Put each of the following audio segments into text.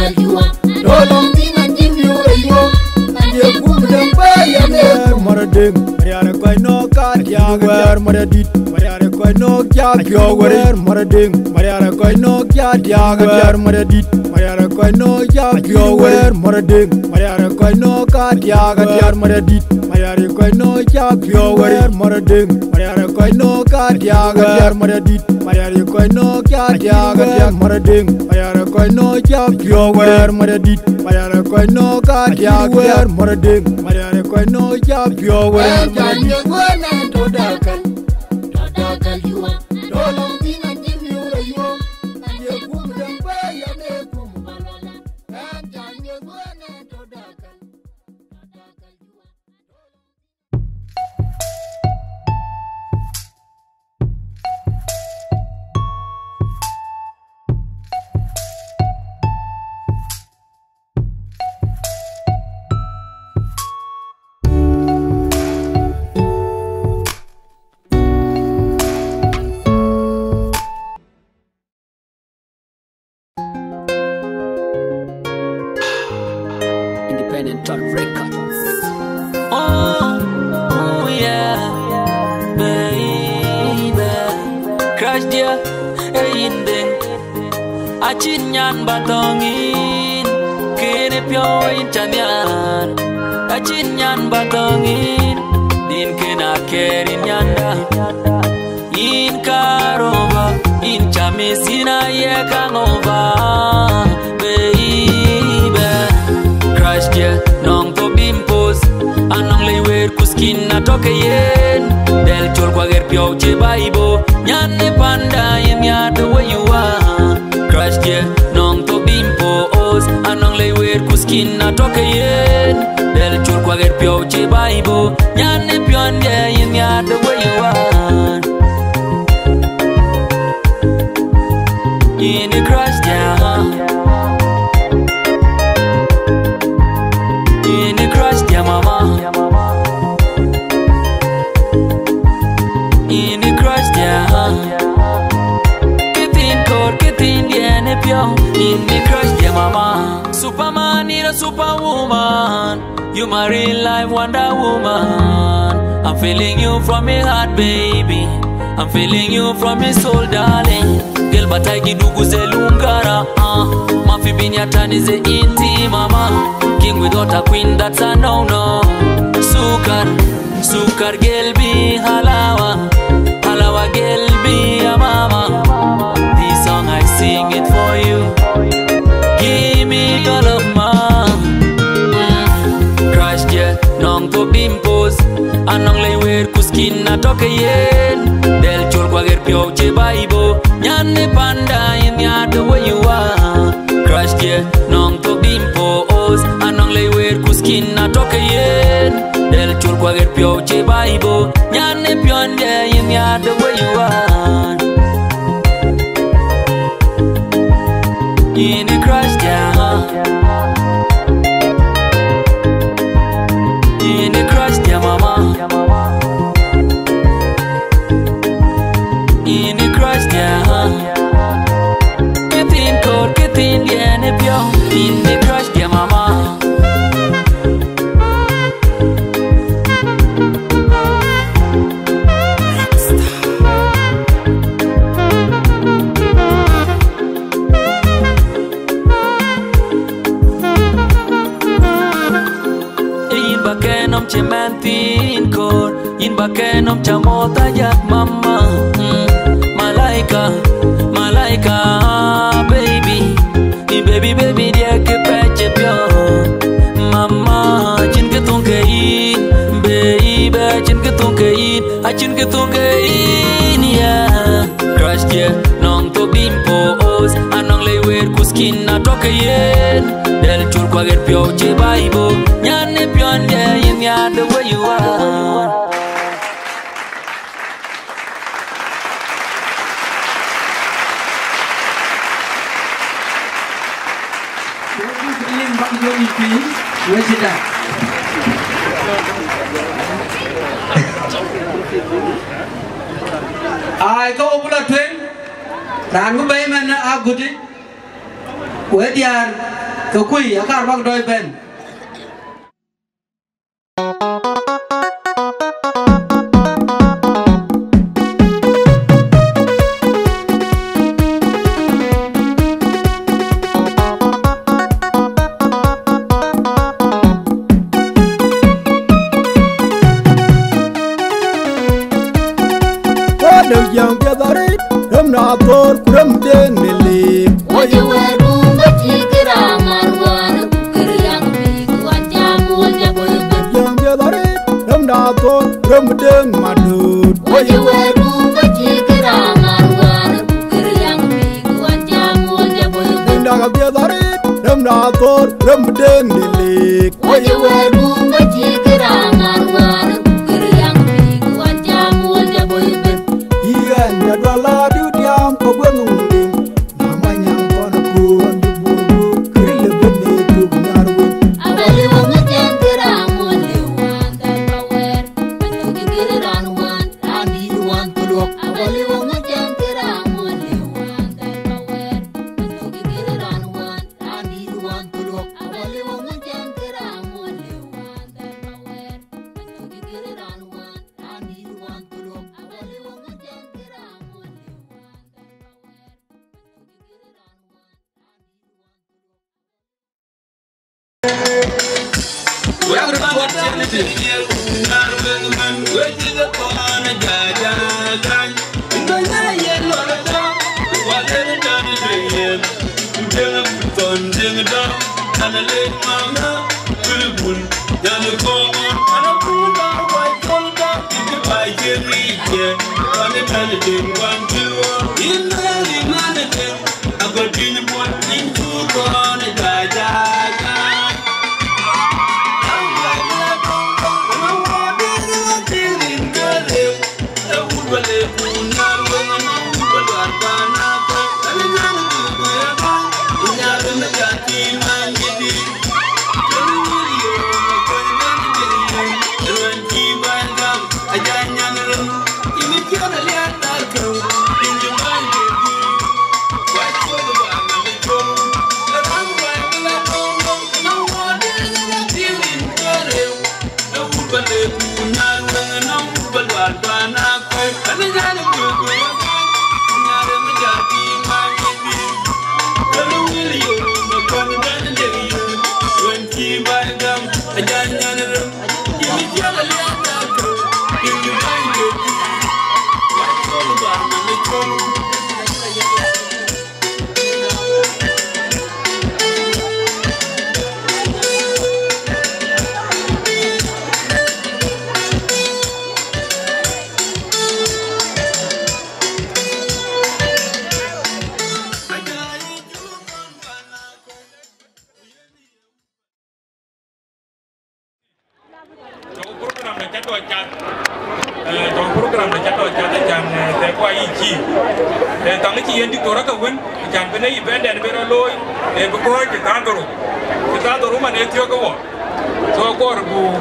kaliwa dolon tina jimmi wurayo ye kubde bayame mara deng mara koy no kar ya wer mara dit mara koy no kya kyo pyower mara ding mariara koy no kya diaga diar mara dit mariara koy no kya kyo pyower mara ding mariara koy no ka diaga diar mara dit mariara koy no kya kyo pyower mara ding mariara koy no ka diaga diar mara dit mariara koy no kya diaga diar mara ding mariara koy no kya kyo pyower mara dit mariara koy no ka diaga diar mara ding mariara koy no kya kyo pyower mara dit mari ara koy no kya kyo tu mara dit Woo! Crash dia, eh indeng. Achin nyan batongin, kene pyo in chanyan. Achin nyan batongin, din kena kerin nyanda. In karova, in chamesina ye kangova, baby. Crash dia, nong to bimpos, anong lewer kuskin na toke yen. Del chol kwa ger pyo che baibo, nyan ni panda yen ya the way you nong to bimpos, anong lewer kuskin na toke yen. Del chur kwa pyo che baibo, nyan ne pyon yen ya the superwoman. You my real life Wonder Woman. I'm feeling you from my heart baby. I'm feeling you from my soul darling. Girl but I give you ze lungara uh. Mafi binyatani ze inti mama. King without a queen that's a no no Sukar, sukar gelbi halawa. Halawa gelbi Anong lewer kuskin na toke yen. Del chol kwa ger pyo che baibo Nyane panda in ya the way you are. Crash ye nong to bimpos Anong lewer kuskin na toke yen. Del chol kwa ger pyo che baibo Nyane pionde in ya the way you are. In the crash down kor In bakenom camota jak mama mm. Malaika, malaika baby. Ni baby baby dia ke peche pyo Mama chin ke tung ke in Baby chin ke tung ke in à, A chin ke tung ke in yeah Crush dia nong to bin po os. À, Anong lewer kuskin na à, toke yen. Del chul kwa get pyo che baibo ne pyo yeah yin ya the way you are you ni pi we ông down ai đàn bula bây ran ko bay men a gudi. We diar ko quỷ akar các bác đôi bên. ابيض عريق رم العطور رم دندليك ويوالوك Wele bu.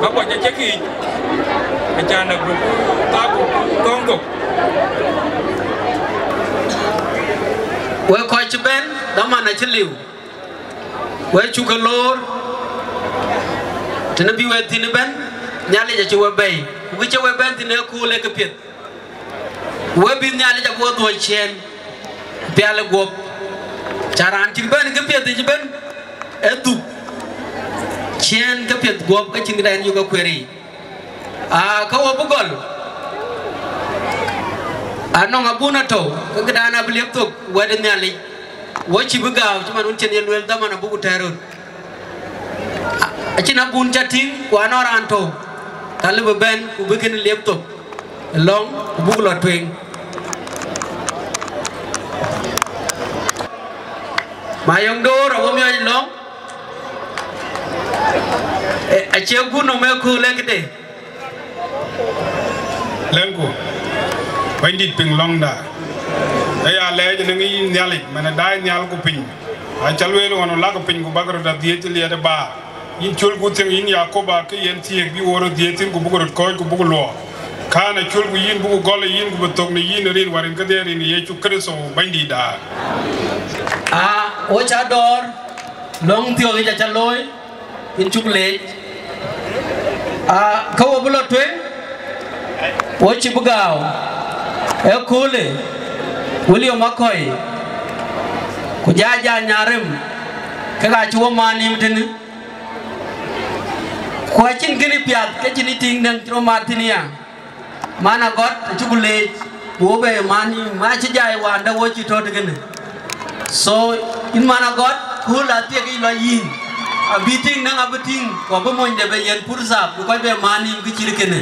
bakwanya cekic acana gup taku kongkok we koc ci ben damana ci liw we cuka loor tene bi we tini ben nyalija ci we bay wi ci we ben tine kuule ke piet we bi nyalija ko do chen piale gop charan ci ben ke piet ci ben e dup chen ke pet gop ka ci ngidan yu ko kweri a ka wo bu gol anong abuna to ka dana bliep to wada nyali wo ci bu gaaw ci man un chen yelwel dama na bugu terun a ci na bun chating ko anoran to lấy ben ku begin liep to long ku bugu lo twing mayong do ro mo mi long Eh, a ce guno me ku lekde lenku wendit ping longda e eh, ya leje ne nyali. Mane dai nyal ku pin a ah, chalwelo wono la ku pin ku bagro da die ti liede ba. Yin chul ku tin yin yakoba ke yen ti bi woro die tin ku bugro ko ku buglo kana chul ku yin bugu gol yin ku tok ne yin rin warin ka der ni ye chu kristo da a ah, o cha dor. Long ti o ge hin cuklej a ah, kawo bulo twe wochi bugaw e eh, kule wulio makoy kujaja nyarem kaga chuo mani mtini. Kwachin gini piat kechini ting dan chiro matinia mana got chukule wobe mani machi jai wanda wochi tot gini so in mana got kula tiek ilo yin. Biting nang abiting. Ko ba mon de be yen pursa ko be mani ngi ci rekene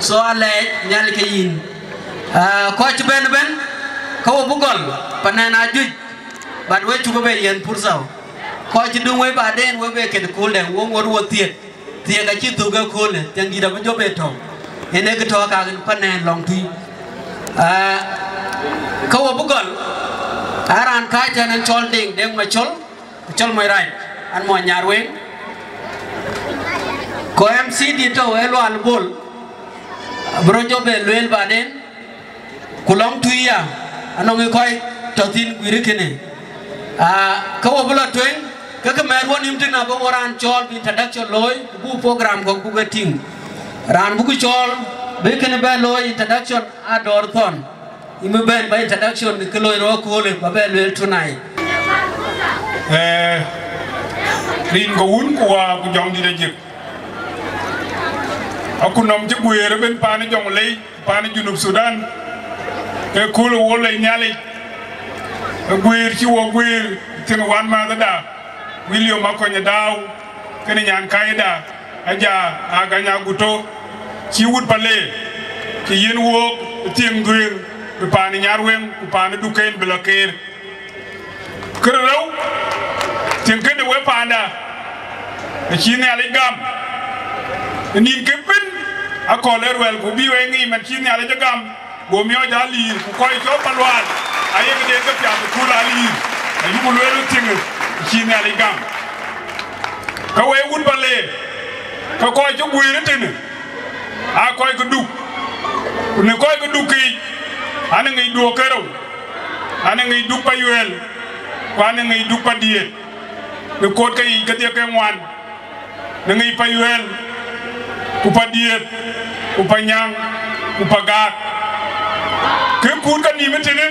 so, ale, nyal ke yin. Ah, ko ci ben ben ko bu gol panana juj bad we chu be yen pour sa ko ci dum we ba den, we be ke ko le wo ngor wo tie tie ga ci tu ga ko le tan gi da bu jobe to ene ga to ka panen long tui. Ah, ko bu gol aran ka janan chol ding. Deng ma chol. Chol mai rai an mo nyarwe ko mc dito elo al bol. Bro jo be lel baden. Kulong tuya anong e koy to tin gwire kene a ko bula twen ka ka mer won imtin na bo ran chol bi tadak chol loy bu program ko bu gating ran bu chol, be kene ba loy introduction ador thon. Imu ben by introduction ke loy ro ko le ba be lwel tunai eh rin ko wun ko wa ku jong di da jik aku nom ci guyere ben pani jong lay pani junub sudan. E kulu wole nyali e guyer ci wo guyer tin wan ma da william makonya daw kene nyan kaida aja aga nya guto ci wut pale ci yen wo tieng guyer be pani nyar wen ku pani du ken bloker kër raw tieng kede we panda e chine ali gam nin ke bin a ko le wel ku bi we ngi man chine ali de gam go mi o ja li ku koy to palwal aye ke de ke pya ku la li a yu le lu ting ci ne ali gam ka we wut bale ka ko ju guy re tin a koy ku du ku ne koy ku du ki ana ngi du ko ro ana ngi du pa yuel ko ana ngi du padie ne ko kay ka de ke ngwan ne ngi payuel ku padie ku panyang ku pagat ke kun ka ni metene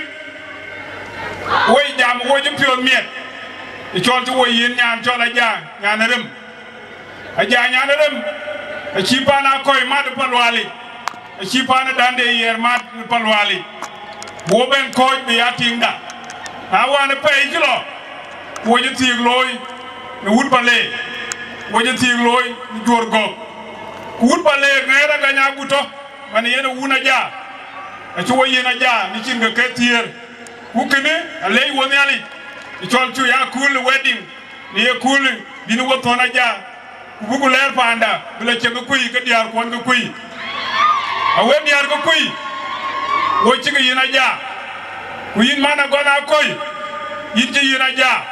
woy jam wo je pio miet e chol ti wo yin nyam chol a ja nyana rem a ja nyana rem a chi pana koy ma de palwali a chi pana dande yer ma de palwali wo ben koy be atinga a wane pe jilo wo je ti loy ɓe wuɗba ley woƴetiloy jorgo ko wuɗba ley ngayra gaña guto. Wana yene wuna ja aci wo yina ja ni cinga kettiyer kukkini a ley woni ali i colcu ya kuuli wedding. Ni ye kuuli bini wottona ja ko bugu leer panda bila cega kuyi ka diyar ko wonga kuyi a wo diyar ka kuyi wo ciga yina ja ko yin mana gona koy yin ci yina ja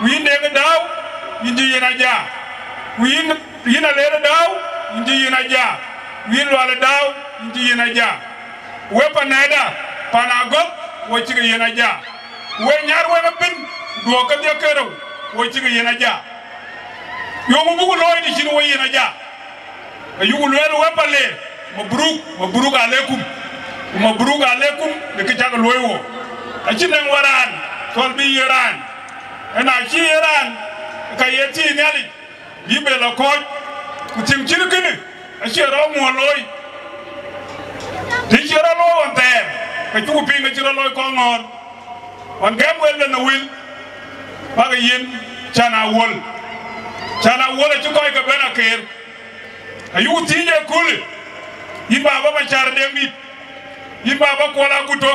ko yin dega daw yindi yina ja. Win yina lere daw yindi yina ja. Win wala daw yindi yina ja. Wepa nada pana gop wachiga yina ja. We nyar wena bin do ka de kero wachiga yina ja. Yo mu bugu loy di shin way yina ja. Yugu lwer wepa le mabruk mabruk alaikum mabruk alaikum de kichaga loywo achinan waran tolbi yaran ena chi yaran ka yeti nyali yibe la ko kutim chirkini ashira mo loy ti chira lo on ter ka chu pi na chira loy ko ngon on gam wel na wil. Ba ga yin chana wol. Chana wol chu ko ka bena ker. Ayu ti kul yi ba ma char de mi yi ba ko la guto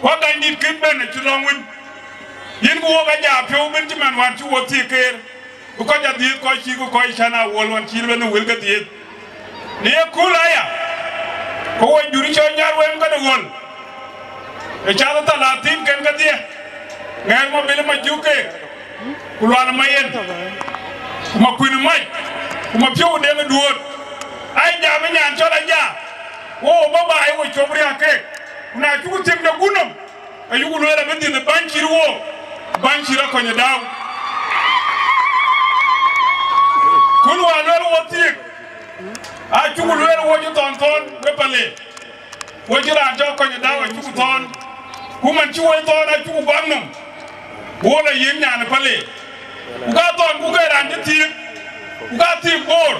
ko ga nit kin ben chu long win yin ko ga ja pe ben ti man wan ti wo ti ker. Bu ko ja di ko chi ko koy chana wol wan chi ben wil ga di ni kula ya. Ko wo juri cho nyar wen ga de wol. E chala talatin ken ga dia ngai mo bil ma juke ku lwana mayen kuma kwini mai kuma piu de duot. Ai ja me nyan chola ja. Wo baba ai wo chobri ake na chu tim de gunam ayugu lwela bendi ne banchi wo banshyira kwenye damu. Kun wa lor wotik a cugu lor woju ton ton wepale woju ra jo kwenye damu a cugu ton. Kuman ci woy ton a cugu bangnum wola yin nyane pale. Uga ton kuga ran de tik uga tik bor.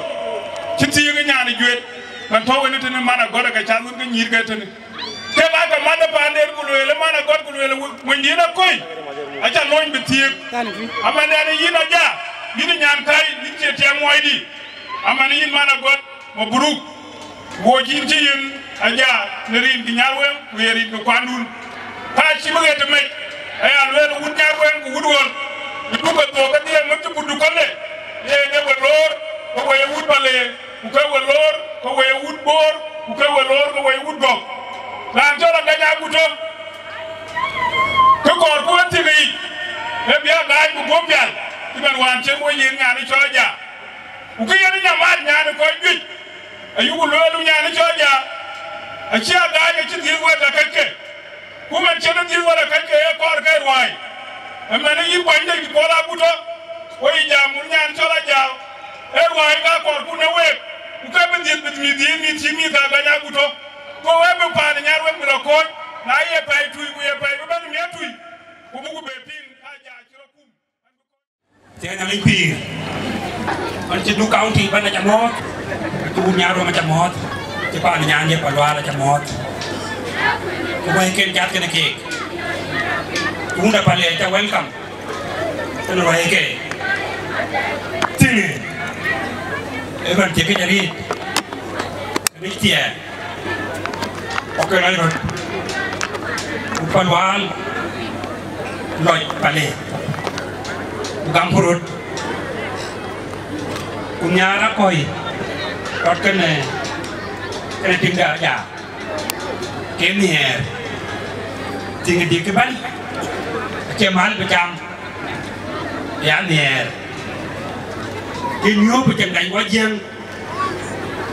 Ci ti nyane juet man to wonete ne mana goda ga chalun ga nyir ga tene ke ba ka manda pander ku lwele mana god ku lwele mun na koy acha loin be tiek amane ani yina ja. Yini nyan kai ni che te moydi amane yin mana god mo buruk wo jin ci yin aja ne rin di nyarwe ku yeri ko kwandul ta ci bëgge te may aya lwele wut nyarwe ku wut won du ko to ka die mo ci buddu ko le ye ne wo lor ko wo wut bale ku ko wo lor ko wo wut bor. Ku ko wo lor ko wo wut gok lan tola ko kor ko tigi e biya dai ku gombal iban wan che mo yin ngani choja u ko yin nya ma nya ni ko gi ayu ku lolu nya ni choja a chi aga ga chi dir wa da kakke ku man che dir wa da kakke e kor kai wai e man yi kwa nde ki kola guto o yi ja mun nya ni chola e wai ga kor ku ne we ku ka be dir mi dir mi ti mi ga ganya guto ko wembe paane ñaar wembe la koon na ye pay tuy ku ye pay ko ben mi tuy ku bugu be tin ha ja ci rakum te na li pir on ci du county ban ja mot tu ñaaro ma ja mot ci paane ñaan ye palwa la ja ko way ken jaat ken ke tunda pale ta welcome. Tuna way ke tini evan tike jari Richtig. Tie ok nói rồi upan wal loj pale gam purut kunyara koi tot kene kene tingga ya kene her tingga di ke ban ke cái becam ya ner ke nyo becam dai wajeng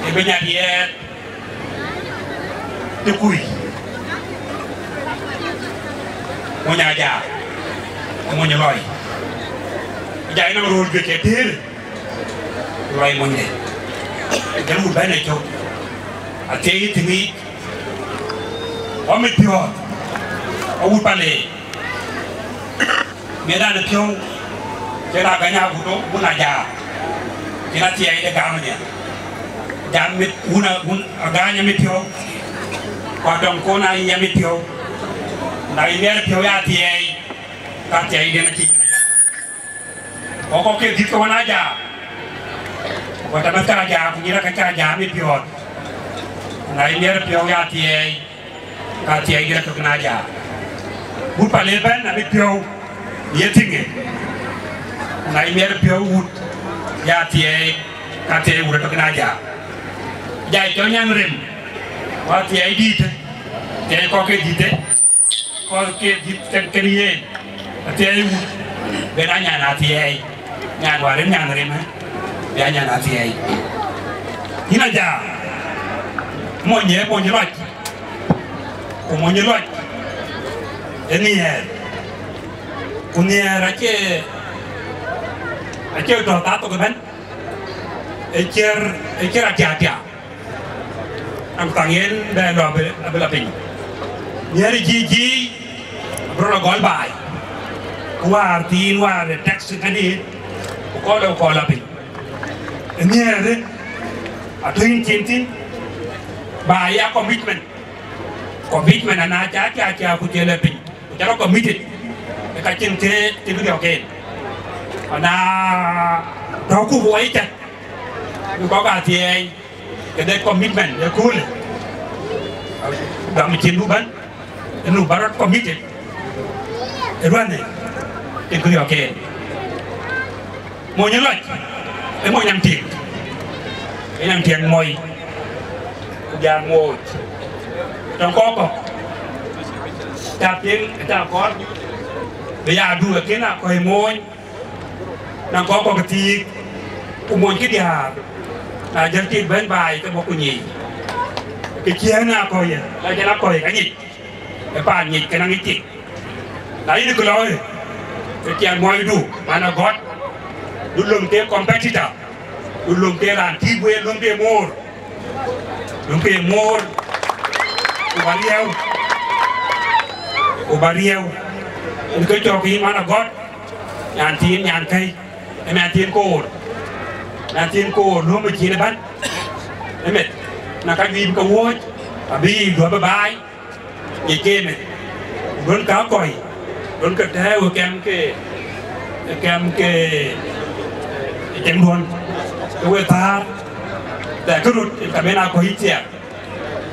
e benya diet te kuy mo nya ja mo nya loy nó ina rol be ke loài loy mo nye jam mu này cho. A te yi timi o mi pio o wu pale me da na pio ke na ga nya bu do bu na ja là na ai de ga mo nya jam mi una un aga nya mi pio kodon kona yami pio na imer pio ya tie ta tie de na ki koko ke dito wana ja wata bata ja kunira ka ja ja mi pio na imer pio ya tie ta tie de ka na bu pale ben na mi pio yetinge na imer pio wut. Ya tie ka tie wura ka na ja ja jo và ti ai đi te. Te ko ke di te. Ko ke di te ke ni en ti ai wut be na nya na ti ai. Nya wa rim nya rim ha be nya na ti ai. Ina ja. Mo nye mo nye loj ko mo nye loj này cũng ko là cái ake ake to ta to ben. Eker eker ake ake am tangen da lo be be la pin nyari ji ji bro la gol bai war tin war tax kadi ko lo ko la pin nyere atoin tintin ba ya commitment. Commitment ana cha cha cha ku tele pin cha ro committed. Ka chin te te bi dio ken ana do ku voi cha ku có cái commitment ya cool. Đó mình chiến đấu bắn cái barat committed. Cái đoạn này cái cứ ok mỗi những loại cái mỗi nhằm tiền cái nhằm tiền mỗi già ngồi trong có có chạp tiếng chạp có bây giờ đùa cái nào coi môi na ko ko ti ku mon ki dia a jan ti ben bai ka bo ku ni ke chia na ko ya la jana ko ka ni e pa ni ke na ni ti la ni ko cái ke kia mo du mana got du lum ke competitor. Du lum ke ran ti bu lum ke mor lum ke mor ku ba liao ku ko cho ki mana got nyan tin nyan kai em nyan tin ko nyan tin ko no me chi le ban em na ka vi ko wo a bi do ba bai ye ke me don ka koi don ka ta wo kem ke kem ke kem don ke we ta. Ta ko rut ka me na ko hi tia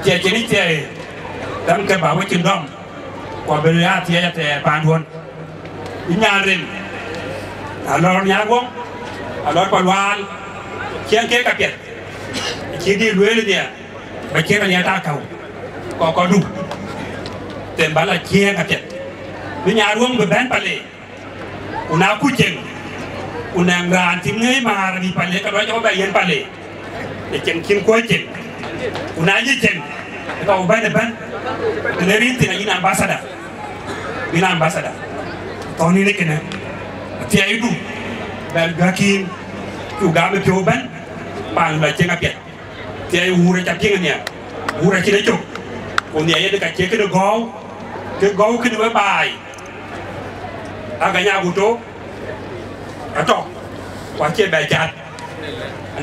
tia ke ni tia dan ka ba wo chin dom ko be ya tia ya te pan don nya rin a lor nya wong a quan pan Kian kapet kidi luele dia. Ba kena ni ata kaw ko ko du te bala kien kapet ni nyarum be ben pale. Una ku jeng una ngranti ngai mar bi pale. Kalau do joba pale. E ken kin ko jeng una je jeng ka o ban ban ne rinti na ina ambassador ina ambassador tawni ne kena. Ti ayu dan gakin ugabe pe pang la chenga pet ti ay wura ta kinga nia wura chi ne chok ko nia ye ka che ke go ke go ke ne bai aga nya guto ato wa che ba chat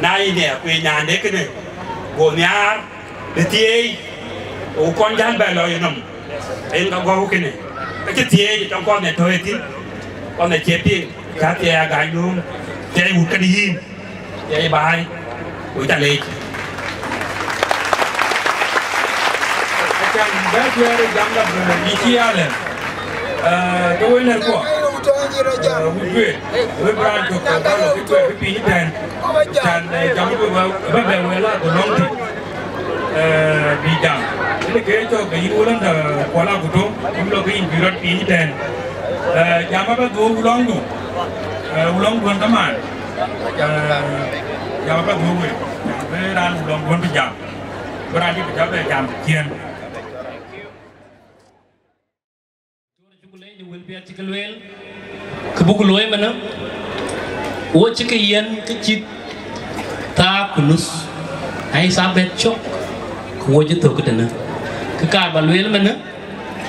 nai ne ku nya ne ke ne go nya de ti ay o kon jan ba lo yenom en ka go ke ne cái tie trong con này thôi tí con này chế tiền cá tie gái luôn tie một cái đi. Tie ye bai ta lên Akan gambar di Cialan. Kau ini aku. Wujud, wujud tu kalau itu pipi dan dan jamu tu bawa bawa tu long tu bidang. Ini tu kaya ulang dah kuala kudo, umlo kaya birat pipi dan jamu apa tu ulang tu, ulang tuan teman. jam apa dua ya. gue jam beran belum pun jam berarti jam jam kian jual biar mana?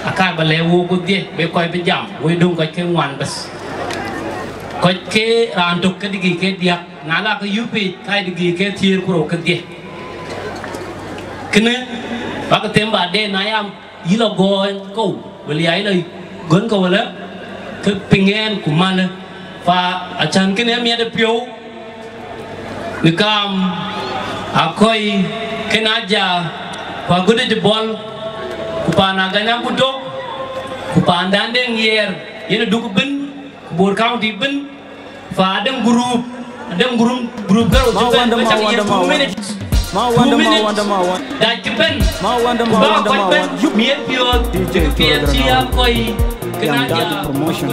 Mana balai ke ke randuk ke ke diak nala ke yupi kai digi ke tier kuro ke dia. Kena, baka temba de nayam ilo goen kau, beli ai lai gon ko wala ke pengen ku mana fa acan kene mi ada pio ni kam akoi kenaja fa gode de bol ku pa na ganya ku do ku pa andande yer yene dug ben ku bor county ben fa adam group dem ngurum groupe garo ci ben ba ci yesu mu mene ma wanda. ma wanda ma wanda da ci ben ma wanda ma wanda ma wanda. Mi en pio DJ PFC ya koy kena ya promotion.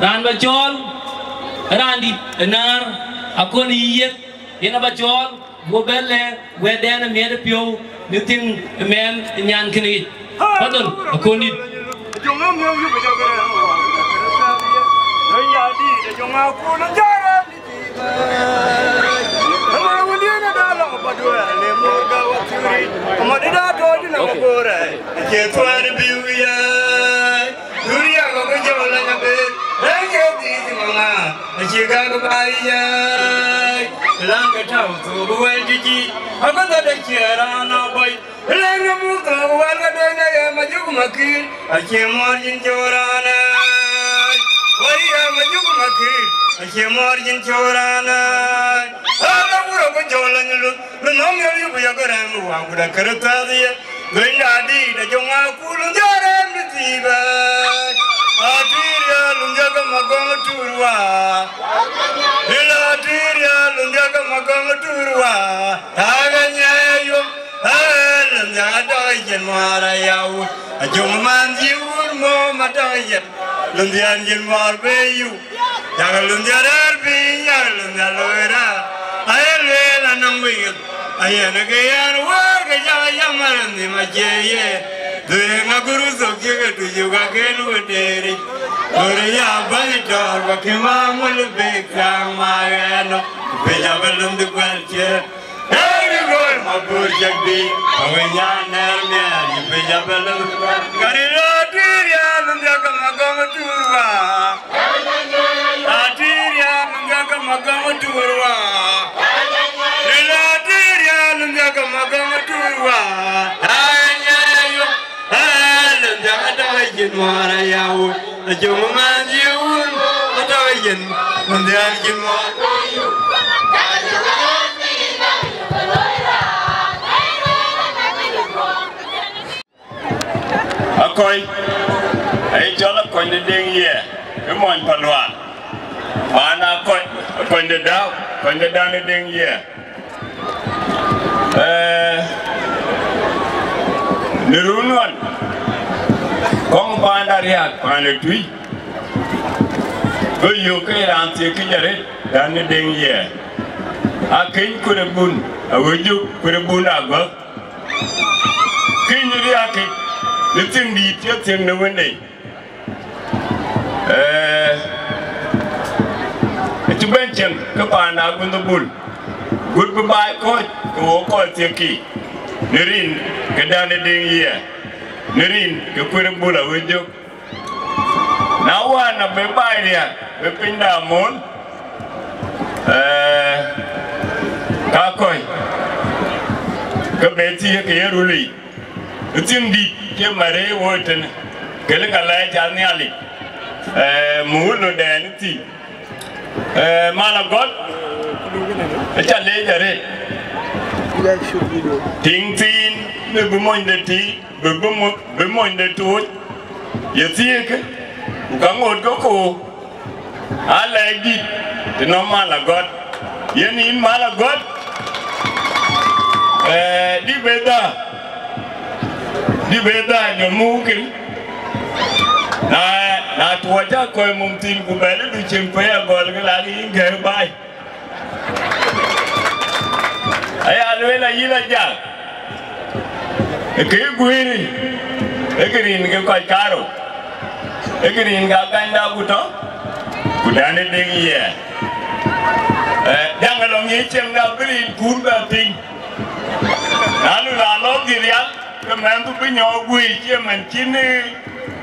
Ran ba jol ran di nar akon yiyet ina ba jol go belle wedena mi en pio ni ting men nyan kini padon akon ni. Jongam ngam yu ba jogara Akimor jinjorana. Ake morjin jorana, wariya majuk makir, ake morjin jorana. Ala wuro ko jolan lu, lu nom yo yu ya garam wa guda karata dia. Ganda di da jonga kulun jaran tiba. Atiria lunjaga magong turwa. Ila atiria lunjaga magong turwa. Aganya yo. Alam ya doi jen mara yau. Ajong man jiur mo madai Lundian jin mar beyu. Jangan lundian erbi Jangan lundian loera Ayel vela ya, nang bigil Ayana warga jaga yamaran di majeye Dure nga guru sokye ka tuju ka kelu ka teri Dure ya bali dor ka kima mul bekrang magano Beja balund kwalche Eri gol mabur jagbi Awe nyan ermian Beja balund kwalche nundiaka magama tuurwa latiria nundiaka magama tuurwa lilatiria nundiaka magama tuurwa ayanyayo alundiaka tawayin mara yawo ajomumanjiun atawayin nundiakin mara Akoi. Ai akoy ay jola koy de deng ye e mon con bana koy con de daw đi de daw đi deng ye eh ne runwan kong banda riak bana tui go yo ke ran te ke jare dan ne deng ye akin kure bun của kure bun à vợ kinh akin ni ting kinh ti ting đi wende eh nó vấn đề ka pa na gun do bul. Gut bu bai ko ko ko ti ki. Nirin ka da ne ding ye. Nirin ka kure bula wejo na wa na be bai ya be pinda mon eh ka koi. Ka be ti ke yeruli tin di, ke mare woten kele kala jal ni ali. Eh, muhulno deni ti. Eh, man of God echa lejare ting tin ne bumonde ti bumonde tuj yethiek ukang'ot go ko alegi tino man of God yen in man of God eh, di beda di beda nyomukin na na jakoy mum tin kubele bele du cin ko ya bai gala ni ngey alwela yila ja. Ke guiri egirin ke ko karo egirin ga ganda buto kudane dengi ya eh dangalo ngi cem na birin kurba ping. Nalu lalo girial kemandu pinyo guiri ceman kini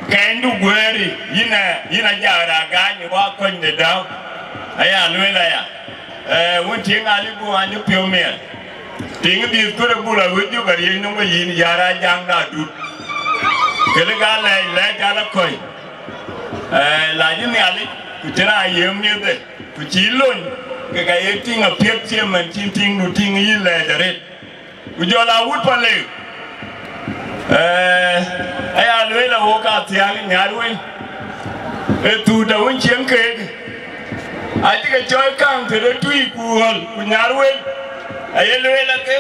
kendi gweri yina yina jara gani wa kwenye dao. Aya lwela ya. Eh wunti ngali bu anyu piomel tingi bi kure bula wuju gari yino mo yin jara janga du. Kele ga la la jala koi. Eh la jini ali kutira yem ni de. Kuchilon ke ga yetinga piet chiemen chin ting du ting yile dare ujola wut pale ay alwe la wo ka tiang alwe e tu da won chen ke ai ti ke joy kang te tu ku nyarwe ay alwe la ke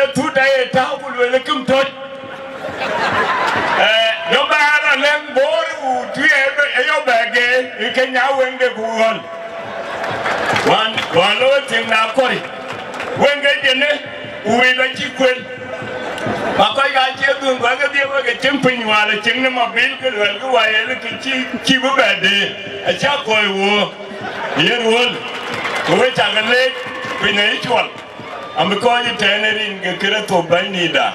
e da e ta ku le kum tot eh yo ba ra lem bor u tu e e yo ba e ke nyawe nge ku wan wan lo ting na kori. Wenge jene uwe la chi Maka ga ce dun ba ga dai ba ga cin fin wala cin ne ma bil ga koi wo. Yer wol ko we cha ga le pin cual chwal am ko ji tenerin ga kira to ban ni da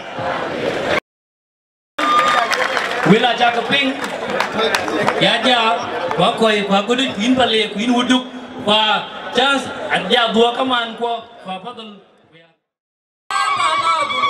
wila cha ya ja ba koi ba gudu in pale ku in wuduk. Ba chance an ja duwa kaman ko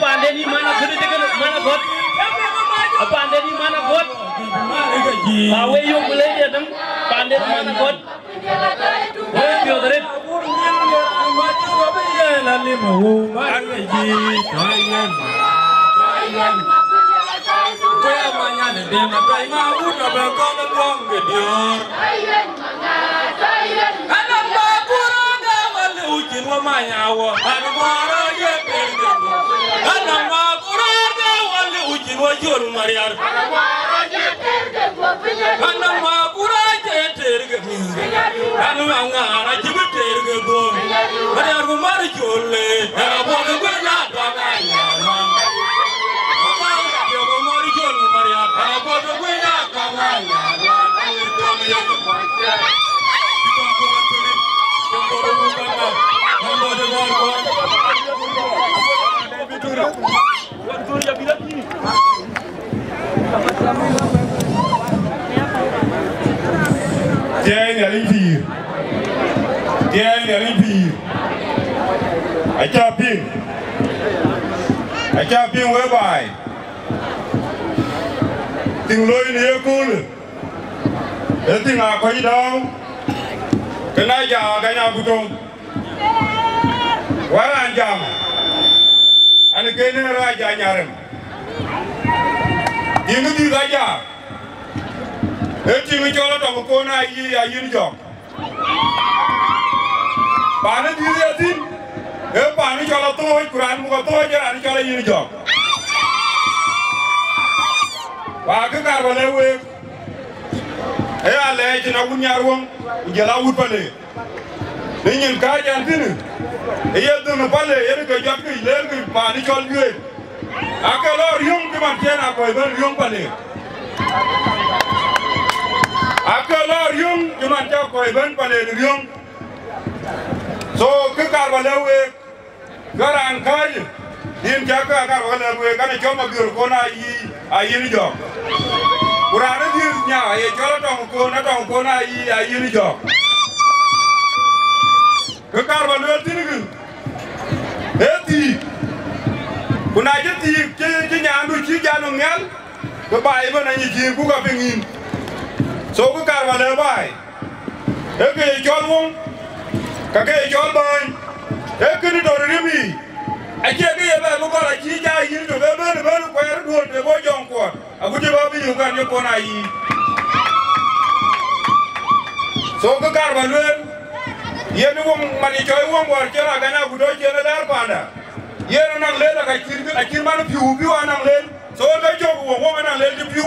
pandeni mana kudite mana god pandeni mana got? Awe yo bule ya dam pandeni mana got? Oy yo dare Anak bakurang gak mau ujian lo manyawa, anak orang anama kurada wale ujin wajon mariar anama kuraje terge anama ngara jibe terge go mariar mar jolle arabo go na daga nyama. Mar jolle mariar arabo go na daga nyama. Thank you. Pires. Tiens, il y a les pires. I can't pin. I can't pin bài Tình lôi ni yêu. Để tình à có gì đâu. Cái này cái nhà bút trông. Quá là anh chàng. Anh raja này ra di raja e Những cái gì ra mi chola to ko na yi ya yin jo. Ba na di ya tin. E ba ni chola to ho Quran mu ko to ja ni chola yin jo. Ba ka kar ba le we. E ale le na wun yar won. Je la wut pa. Ni nyin ka jan tin. yedun pale yeri ke jot ki ler ki pa ni chol yue. Ake lo riung ki man tiena ko ben riung pale. Ake lo riung ki man tiena ko ben pale riung so ki kar wale we garan kaj yin ja ka kar wale we kan jo ma gir ko na yi ayin jo kurare dir nya ye jolo tong ko na tong ko na yi ke kar wala tin gu eti kuna je ti ke ke nya andu chi janu ngel ke bai ba na ni ji ku ka pengin so ku kar ma le bai e ke jol won ka ke jol ban e ke ni do ri mi a ke ke ye ba ko la chi ja yi do be be be ko er do te bo jong ko a ku je ba bi yu kan ko na yi so ku kar ma le yen wom mani coy wom war cera gana gudo cena dar panda. Yen nan le la kay tir a tir man piu piu anan le so da jogu wo wom nan le di piu.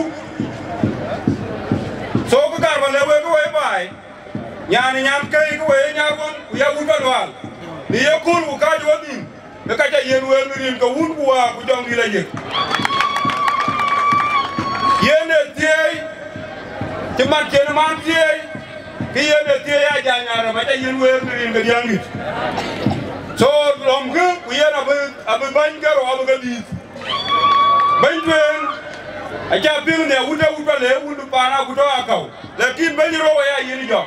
So ko gar ba le we ko we bay nyani nyam kay ko we nyar won ya wu ba ni ye kul ko ka jo din be ka we ni ko wun ko wa jong ni la je yen de tie. Ti man ki yene tie ya yen we mi so lom gu ku yena bu abu ban garo abu ga di ban twen aja wundu pana kuto akau lakin banyi ya yini jo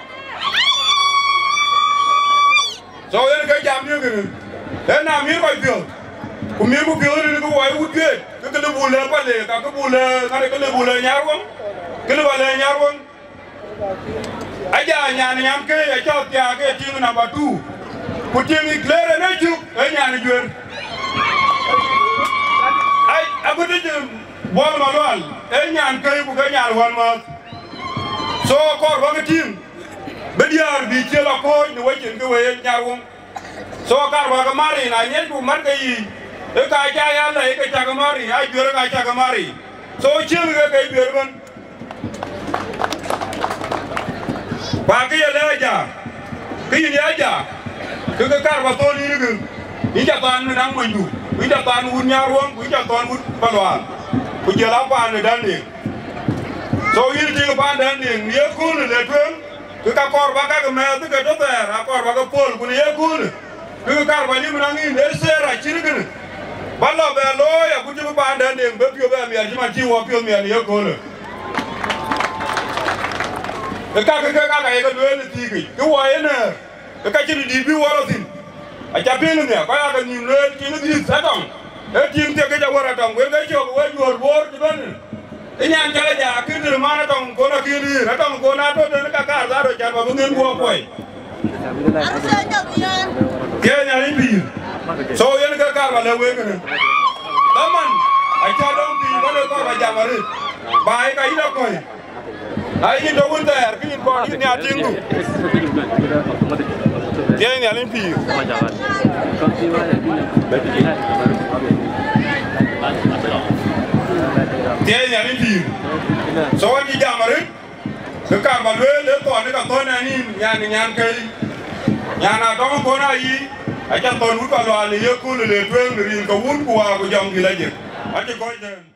so yen ka jam ni gene en na ko pio ku mi ku pio ni ku wai wutge ke ke le bule pa le ka ke bule aja nyani nyam ke ya cho tia ke ting number 2 ku ting klere ne ju e nyani jwer. Ai agude bol malwal. E nyan kay ku ga nyan wan ma so, kor ba tim. Be diar bi ci la ko ni wajin ke waye nyar so, kar ba ga mari, na nyen bu mar ga yi. E ka ja ya la e ka ta ga mari. Ai, jwer e ka ta ga mari. So chim ga ke jwer ban pa ke yele aja. Ke yini aja. Ke ke kar ba ton yini gun inja tan ni nang mundu inja tan wun nyarwon inja tan wun balwan ku jela pa ne dande so yini ke ka kor ba ka ke pol ku ne ku ne ke kar ba balo ya ku ti pa dande be pio be mi ajima ti wo ti ki ku wo ye ne ka ka chiri di bi wo lo tin a cha pin ne ka ya ka ni le ti ne di sa dong e tim te ke ja wara tong we ga jo we jor bor ti ban inyan chala ja kindir mana tong kona kindir na tong kona to den ka kar da do chan ba ngin bo koy ke nya ni bi so yen ka ba le we ngin daman ai cha dong bi le ko ba ja mari ba ai ka ida koy ai ni do wun ter kin ko ni nya tingu ke nya ni bi ke nya ni bi so wa ni ja mari ka kar ba le le to ni ka to na ni nyan nyan kai nyana dong ko na yi. A cha to nu ka lo ani ye ku le twen rin ka wun ku wa ku jong gi la je a ti ko den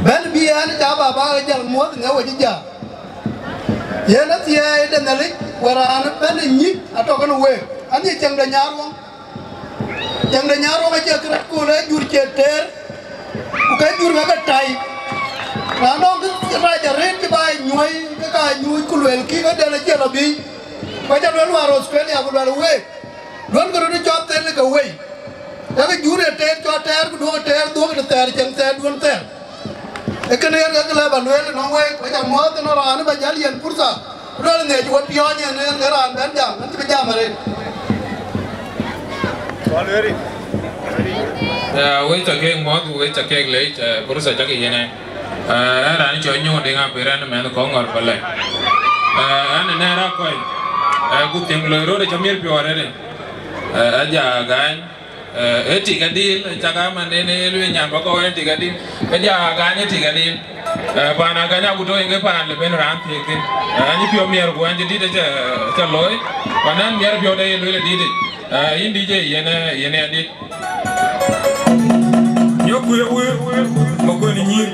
ne. ben biyan ja ba ba jal mot nga wa ja yena bên de nalik wara an ben ni ato kan we ani chang da nyaro chang da nyaro ga je kra ko le jur che ter ku ka jur ga tai na no ga ra ja ren cái ba nyoy ga ka nyoy ku le ki ga de la je la bi. Ba ja lo wa australia ku lo we don ga ro job ter le ga we ya ga jur ter cho ter ku do ter do ga ter chang ter don ter ekene yer gakle ba lwel no we ko ja mo no ran ba jal yen pursa ro ne wat yo ne ne ne ran ben jam nan ti jam re we ta ke mo du we ta ke le pursa ta ke yene eh ra ni cho nyu de nga pe ran me ko ngor pale eh an ne ra ko eh gu tem lo ro de chamir pi ore de eh aja gan eh ti ga dil ta ga ma ne ne lu nya ba ko ne ti ga dil ka ja ga ne ti ga dil eh pa na ga nya bu to nge pa le ben ran ti tin eh ni pio mier ko anje di de ta ta loy pa nan mier pio de lu le di de eh indi je yene yene adi nyoku ye we mo ko ni nyir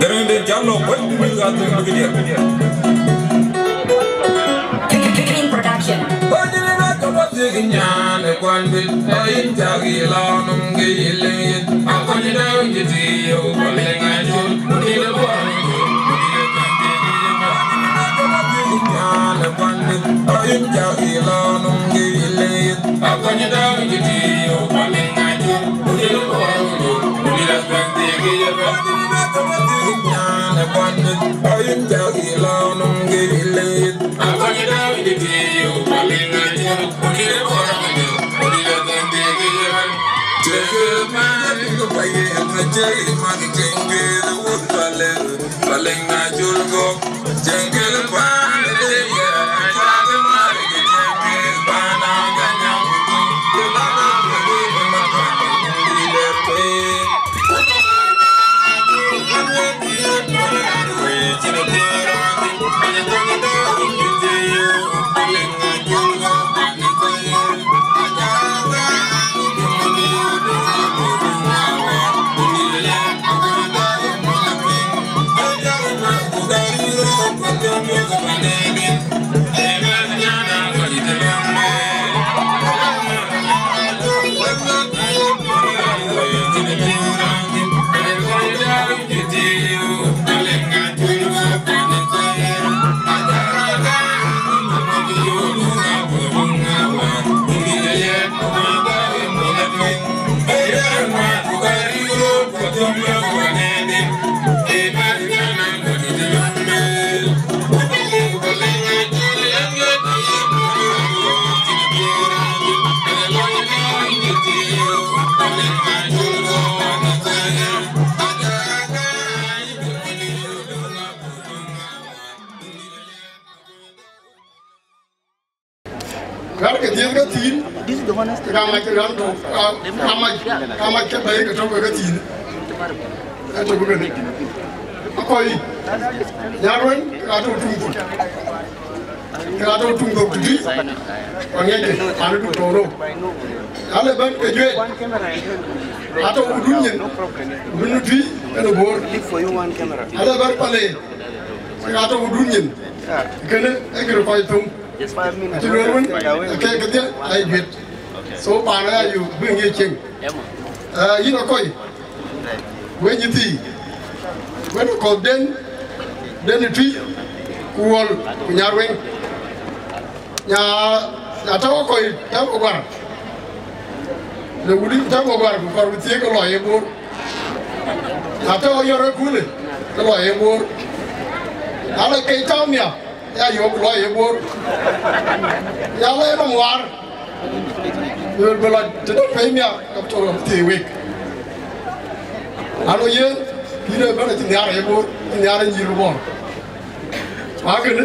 dere de jallo ko ni ga to ngi dia Green Production. i'm going to dayin tagi law num gi yilin yi akoni daw jiti yow ko le nga jul mudi le bon mudi le kante gi ma ñaane bendigi ya bendigi na tabati nyana kwanda ayim tagi launum gele akoni da widiki yo balinga ya kunire bora kunyo kunire bendigi ya ben tege man. ko paye na jeri man jenge kama ke bai ka bor five minutes. so maana yu bring ye cheng uh, yino koi? When you see when you call den den you tree kuol kunyarweng. Nya atawo koi tabo gwar le wudi tabo gwar ku kor tie ko loye bur. Atawo yoro kule ko loye bur. Ala kay tawmia ya yo loye bur. Ya le bangwar war yo ko la te do pay mia ko to tie wek alo ye kire bana ti ñaar ye bor ñaar njiru bon waa gën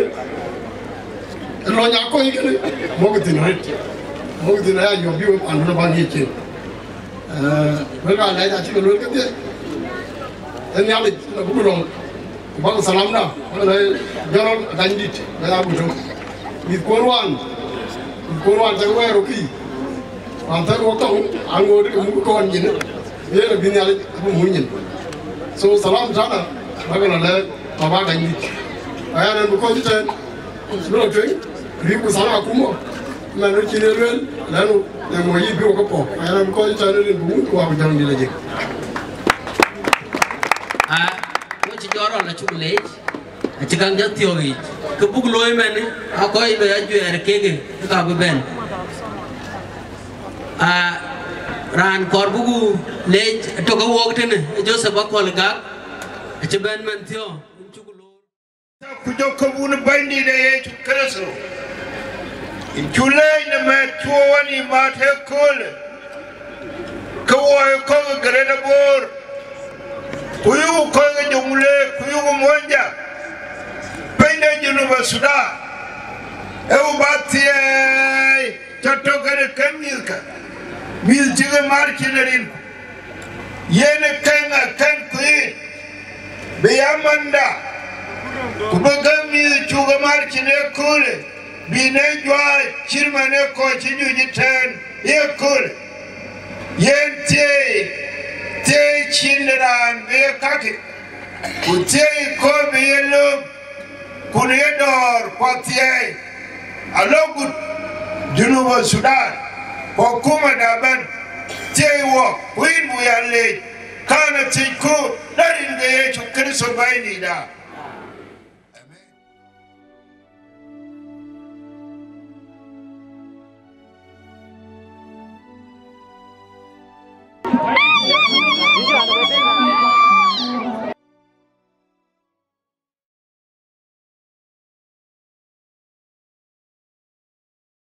a loo ñaa koy cái này, moo cái dina ret moo ko dina yaa yóbbi woon ànd na baa ngi ci mel naa lay yaa ci loolu kat de dañ yàlla na bëgg doon ba ko salam na wala jorol dañ dit da yaa bu tum nit ko waan nit ko waan an tawi ko taw angode ɗum ko on jina wiyeno binale ɗum so salam taɗa ragana le baba gañdit ayanen ɓe kojita hen ɗuɗo toy riku sana kumo nano cinelwel nano emo yi biro ko pop ayanen ɓe kojitanoɗen ko hunde wawa jawdila jeg a woci jorona cuɓuleyji a cikan jattiyogeji ke bugloy men a koyɓe a kege ka ɓe ben ran korbugu le toga wogtene jo sabakol ga ci ben man tiyo ku jokkal wun bandi da ya ci karasu in culai na ma tuwo wani ma ta kole kawai kawai gare da bor ku yi ku kawai jumule ku yi monja bai da jinu ba su da ewu ba tiye ta tokare மில்ஜிக மார்க்கினரில் ஏனு கங்க கங்கு பியமண்டா குபக மில் சுக மார்க்கினே கூல் பினே ஜுவா சிர்மனே கோச்சி ஜுஜிட்டன் ஏ கூல் ஏன் தே தே சின்னரான் பே காக்கு உச்சே கோபி எல்லும் குனேடோர் பத்தியை அலோகு ஜுனுவ சுடான் hukuma daban. Cewa win buyalle kana ciko darin da ya cukar su bai da Amen.